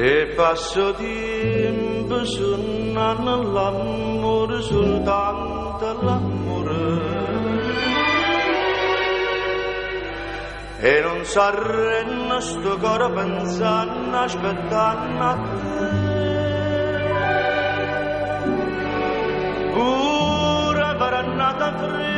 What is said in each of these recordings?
E passo timp sunnan l'ammur soltanto l'ammore E non s'arrenna sto coro pensando aspettando a te Pure per annata fredda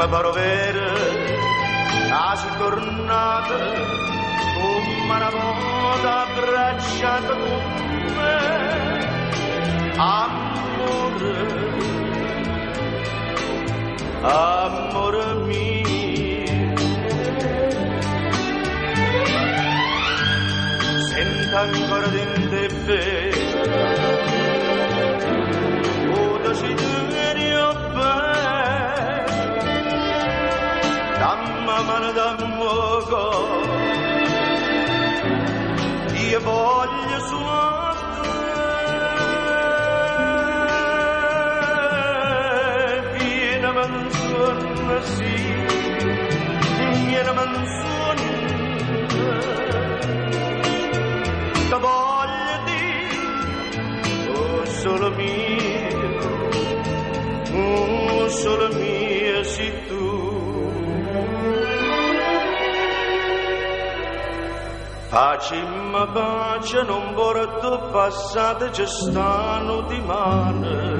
come provere la sua tornata come una volta abbracciata con me amore amore mio senta ancora dentro te bene o da siderio bene amano d'ammogo e voglio su nostre viene mangiorno sì Pace Facimma pace, non bordo passate, ci stanno di mano.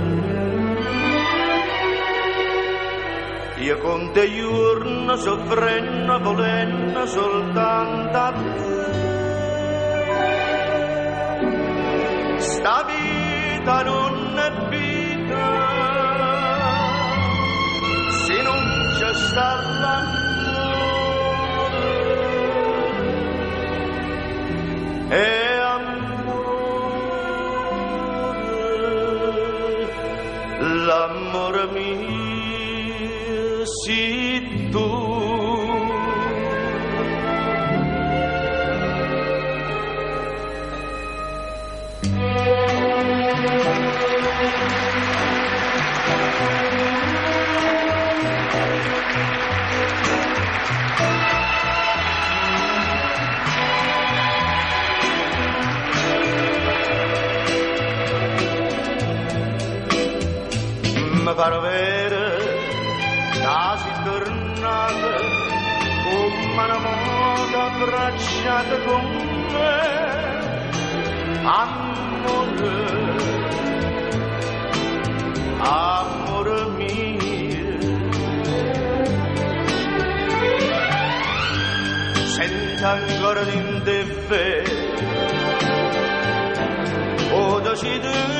Io con te giorno soffrendo volendo soltanto a te. Sta vita non è più e el amor mío, si tú. barbera dazi tornata con mano moda abbracciata con me amore amore mio senta ancora l'indefè o decidi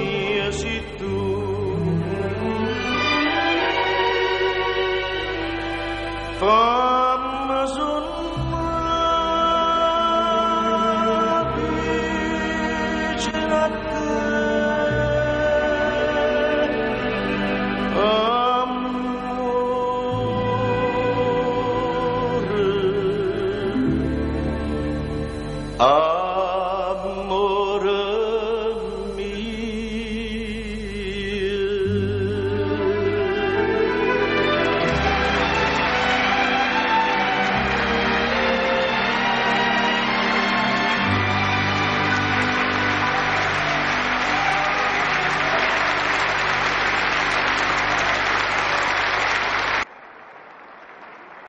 Oh.